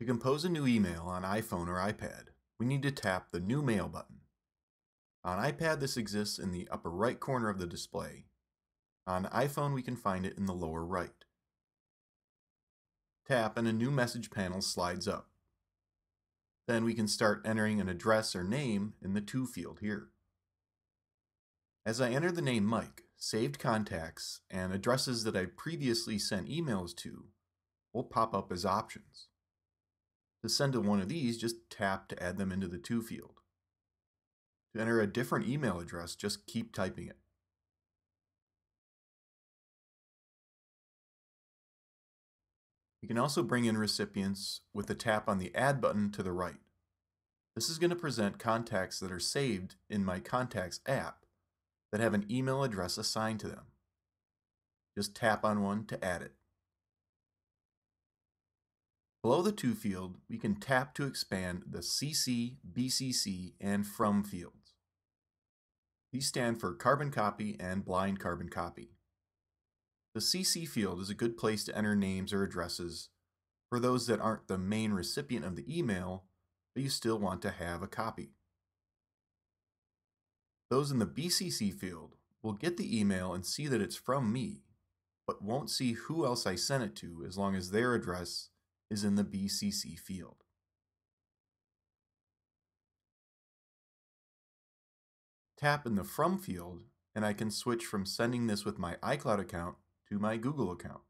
To compose a new email on iPhone or iPad, we need to tap the New Mail button. On iPad, this exists in the upper right corner of the display. On iPhone, we can find it in the lower right. Tap and a new message panel slides up. Then we can start entering an address or name in the To field here. As I enter the name Mike, saved contacts and addresses that I previously sent emails to will pop up as options. To send to one of these, just tap to add them into the To field. To enter a different email address, just keep typing it. You can also bring in recipients with a tap on the Add button to the right. This is going to present contacts that are saved in my Contacts app that have an email address assigned to them. Just tap on one to add it. Below the To field, we can tap to expand the CC, BCC, and From fields. These stand for carbon copy and blind carbon copy. The CC field is a good place to enter names or addresses for those that aren't the main recipient of the email, but you still want to have a copy. Those in the BCC field will get the email and see that it's from me, but won't see who else I sent it to as long as their address is in the BCC field. Tap in the From field and I can switch from sending this with my iCloud account to my Google account.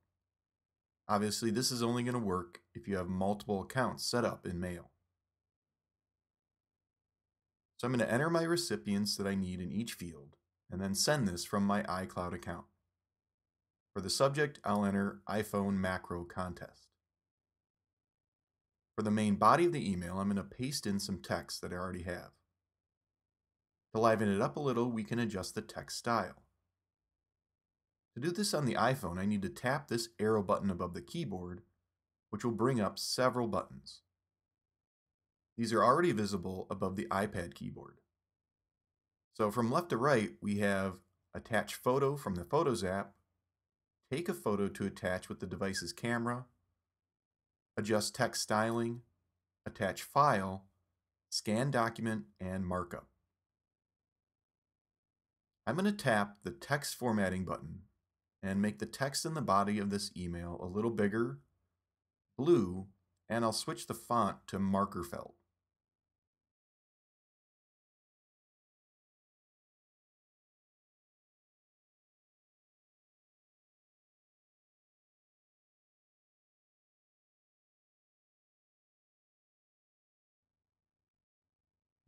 Obviously, this is only going to work if you have multiple accounts set up in Mail. So I'm going to enter my recipients that I need in each field and then send this from my iCloud account. For the subject, I'll enter iPhone macro contest. For the main body of the email, I'm going to paste in some text that I already have. To liven it up a little, we can adjust the text style. To do this on the iPhone, I need to tap this arrow button above the keyboard, which will bring up several buttons. These are already visible above the iPad keyboard. So from left to right, we have attach photo from the Photos app, take a photo to attach with the device's camera, adjust text styling, attach file, scan document, and markup. I'm going to tap the text formatting button and make the text in the body of this email a little bigger, blue, and I'll switch the font to marker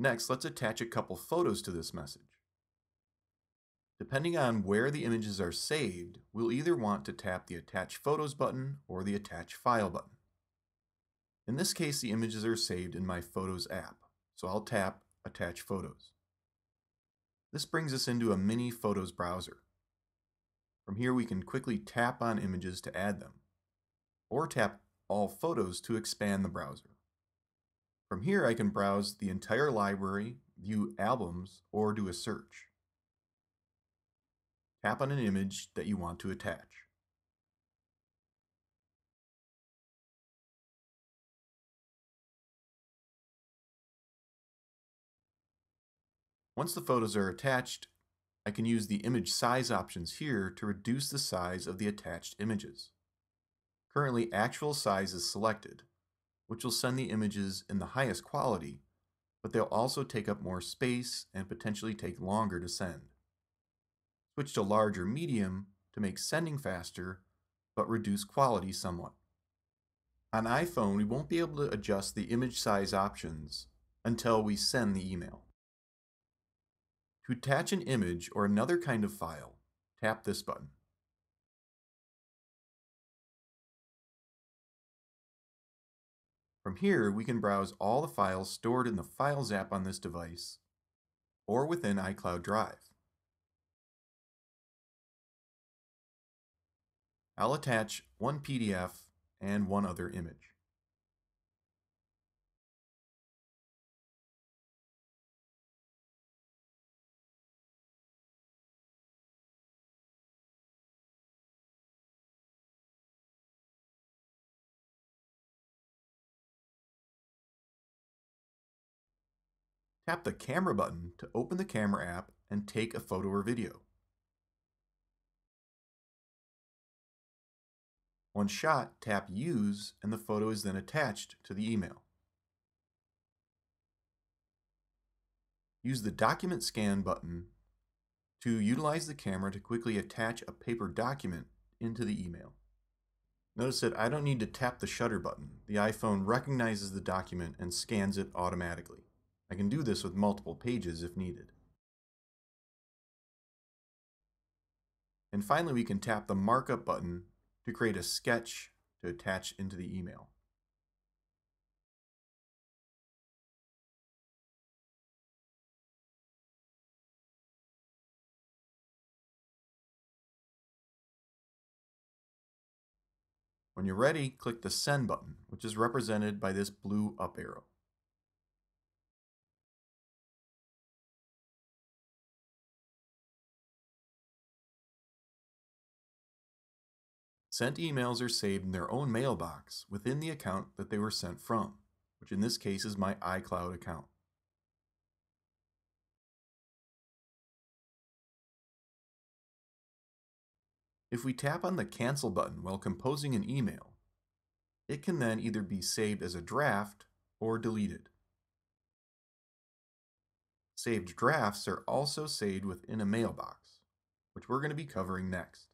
Next, let's attach a couple photos to this message. Depending on where the images are saved, we'll either want to tap the Attach Photos button or the Attach File button. In this case, the images are saved in my Photos app, so I'll tap Attach Photos. This brings us into a mini Photos browser. From here, we can quickly tap on images to add them, or tap All Photos to expand the browser. From here, I can browse the entire library, view albums, or do a search. Tap on an image that you want to attach. Once the photos are attached, I can use the image size options here to reduce the size of the attached images. Currently, actual size is selected, which will send the images in the highest quality, but they'll also take up more space and potentially take longer to send. Switch to larger medium to make sending faster, but reduce quality somewhat. On iPhone, we won't be able to adjust the image size options until we send the email. To attach an image or another kind of file, tap this button. From here, we can browse all the files stored in the Files app on this device or within iCloud Drive. I'll attach one PDF and one other image. Tap the camera button to open the camera app and take a photo or video. Once shot, tap Use and the photo is then attached to the email. Use the Document Scan button to utilize the camera to quickly attach a paper document into the email. Notice that I don't need to tap the shutter button. The iPhone recognizes the document and scans it automatically. I can do this with multiple pages if needed. And finally, we can tap the markup button to create a sketch to attach into the email. When you're ready, click the Send button, which is represented by this blue up arrow. Sent emails are saved in their own mailbox within the account that they were sent from, which in this case is my iCloud account. If we tap on the Cancel button while composing an email, it can then either be saved as a draft or deleted. Saved drafts are also saved within a mailbox, which we're going to be covering next.